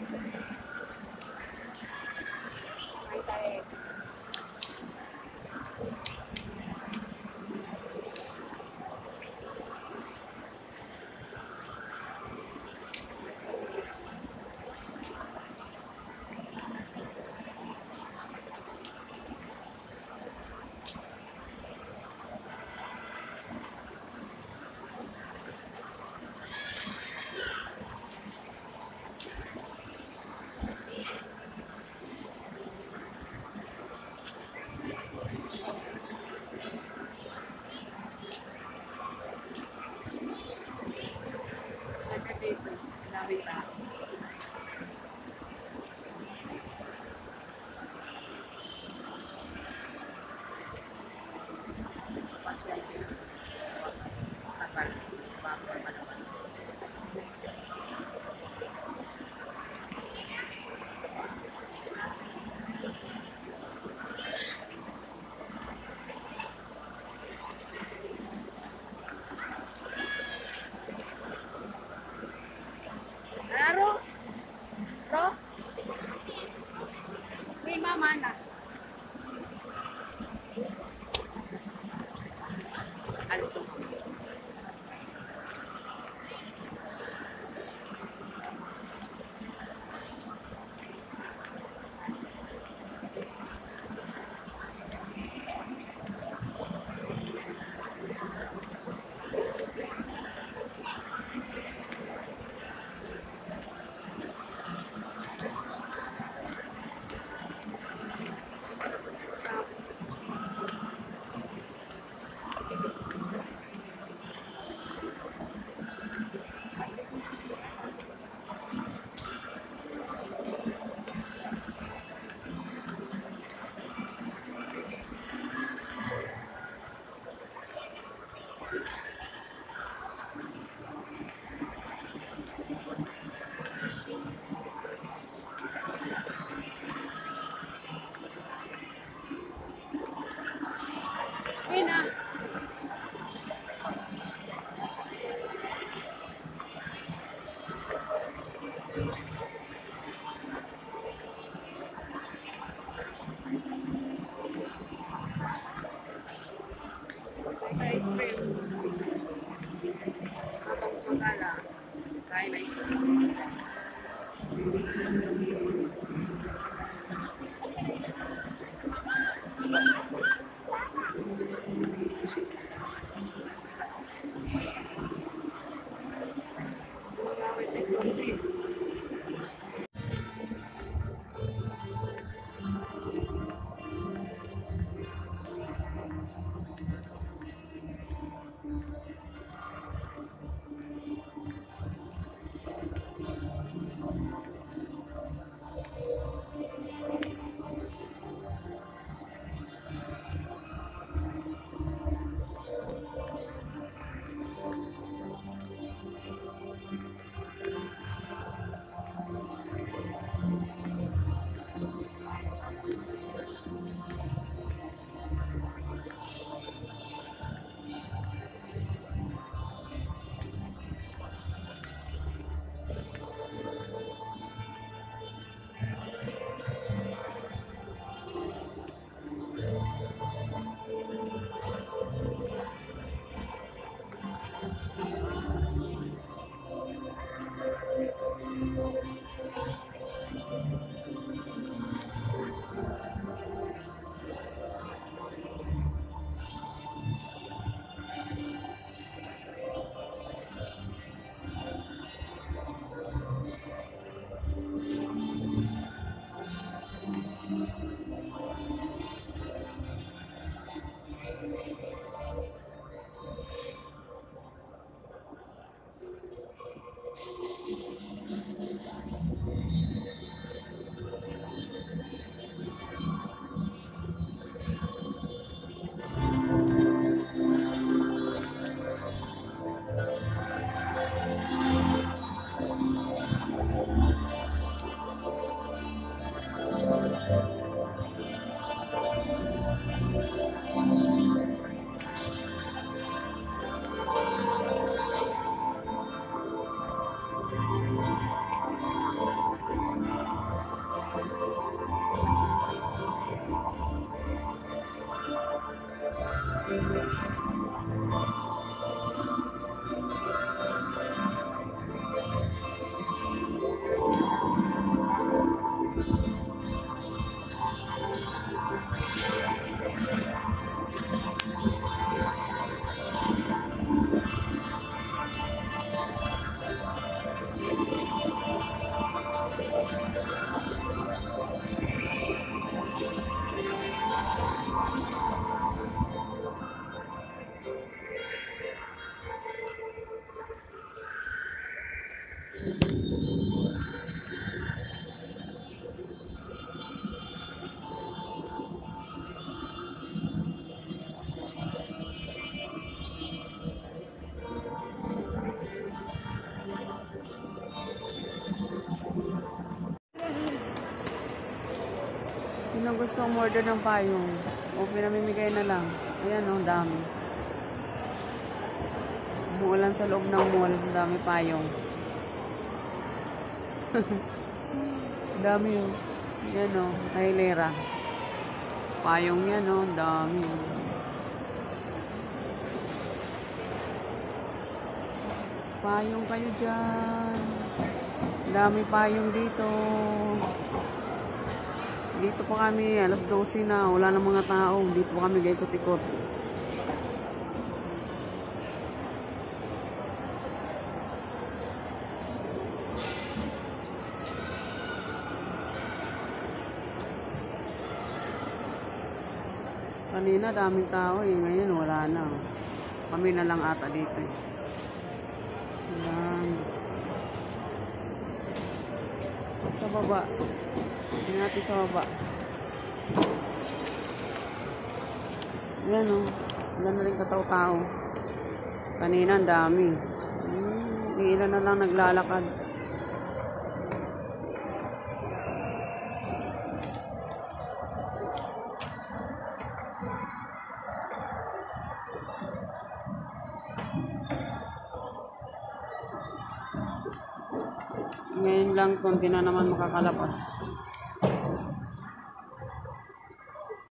Ay, tayo. Dito. Daming Bye bye. Gracias. Sino gusto umorder ng payong? O pinamimigay na lang. Ayan o, oh, dami. Umuulan sa loob ng mall. Dami payong. dami o. Yan o, Hilera. Payong yan o, dami o. Payong kayo dyan. Dami payong dito. Dito pa kami, alas 12 na, wala na mga tao. Dito pa kami gaikot-ikot. Kanina daming tao eh, ngayon wala na. Kami na lang ata dito eh. Ayan. Sa baba. Tingnan natin sa baba. Ayan o. Wala na rin kataw-tao. Kanina ang dami. Hmm, ilan na lang naglalakad. Ngayon lang konti na naman makakalabas.